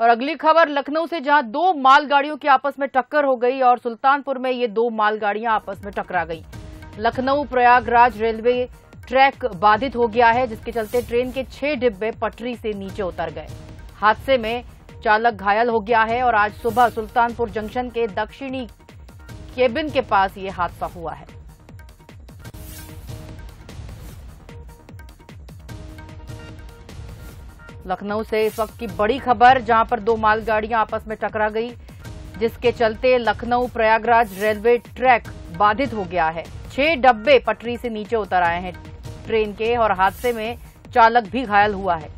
और अगली खबर, लखनऊ से जहाँ दो मालगाड़ियों की आपस में टक्कर हो गई और सुल्तानपुर में ये दो मालगाड़ियाँ आपस में टकरा गई। लखनऊ प्रयागराज रेलवे ट्रैक बाधित हो गया है, जिसके चलते ट्रेन के छह डिब्बे पटरी से नीचे उतर गए। हादसे में चालक घायल हो गया है और आज सुबह सुल्तानपुर जंक्शन के दक्षिणी केबिन के पास ये हादसा हुआ है। लखनऊ से इस वक्त की बड़ी खबर, जहाँ पर दो मालगाड़ियाँ आपस में टकरा गई, जिसके चलते लखनऊ प्रयागराज रेलवे ट्रैक बाधित हो गया है। छह डब्बे पटरी से नीचे उतर आए हैं। ट्रेन के और हादसे में चालक भी घायल हुआ है।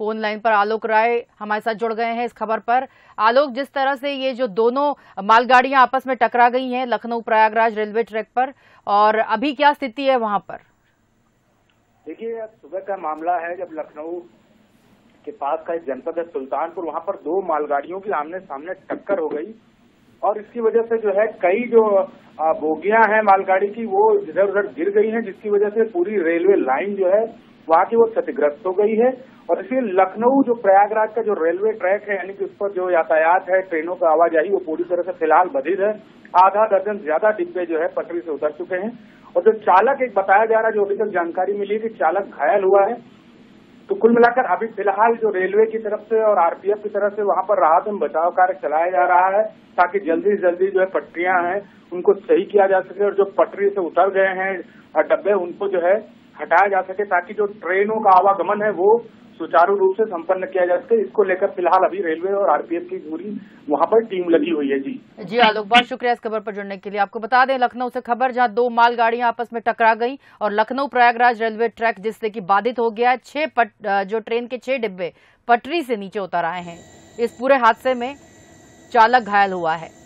फ़ोन लाइन पर आलोक राय हमारे साथ जुड़ गए हैं इस खबर पर। आलोक, जिस तरह से ये जो दोनों मालगाड़ियाँ आपस में टकरा गई हैं, लखनऊ प्रयागराज रेलवे ट्रैक पर, और अभी क्या स्थिति है वहाँ पर? देखिए सुबह का मामला है, जब लखनऊ के पास का एक जनपद है, सुल्तानपुर, वहाँ पर दो मालगाड़ियों की आमने सामने टक्कर हो गई। और इसकी वजह से जो है, कई जो बोगियाँ हैं मालगाड़ी की, वो इधर उधर गिर गई हैं, जिसकी वजह से पूरी रेलवे लाइन जो है, वहाँ की वो क्षतिग्रस्त हो गई है। और इसलिए लखनऊ जो प्रयागराज का जो रेलवे ट्रैक है, यानी कि उस पर जो यातायात है, ट्रेनों का आवाजाही, वो पूरी तरह से फ़िलहाल बधिर है। आधा दर्जन ज़्यादा डिब्बे जो है, पटरी से उतर चुके हैं। और जो चालक एक बताया जा रहा है, जो अभी तक जानकारी मिली है कि चालक घायल हुआ है तो कुल मिलाकर अभी फ़िलहाल जो रेलवे की तरफ़ से और आरपीएफ की तरफ़ से वहाँ पर राहत एवं बचाव कार्य चलाया जा रहा है, ताकि जल्दी से जल्दी जो है पटरियाँ हैं, उनको सही किया जा सके और जो पटरी से उतर गए हैं डब्बे उनको जो है हटाया जा सके, ताकि जो ट्रेनों का आवागमन है, वो सुचारू रूप से संपन्न किया जा सके। इसको लेकर फ़िलहाल अभी रेलवे और आरपीएफ की पूरी वहाँ पर टीम लगी हुई है, जी। जी आलोक बहुत शुक्रिया इस खबर पर जुड़ने के लिए। आपको बता दें, लखनऊ से खबर, जहाँ दो मालगाड़ियाँ आपस में टकरा गई और लखनऊ प्रयागराज रेलवे ट्रैक, जिससे की बाधित हो गया, छह जो ट्रेन के छह डिब्बे पटरी से नीचे उतर आए हैं। इस पूरे हादसे में चालक घायल हुआ है।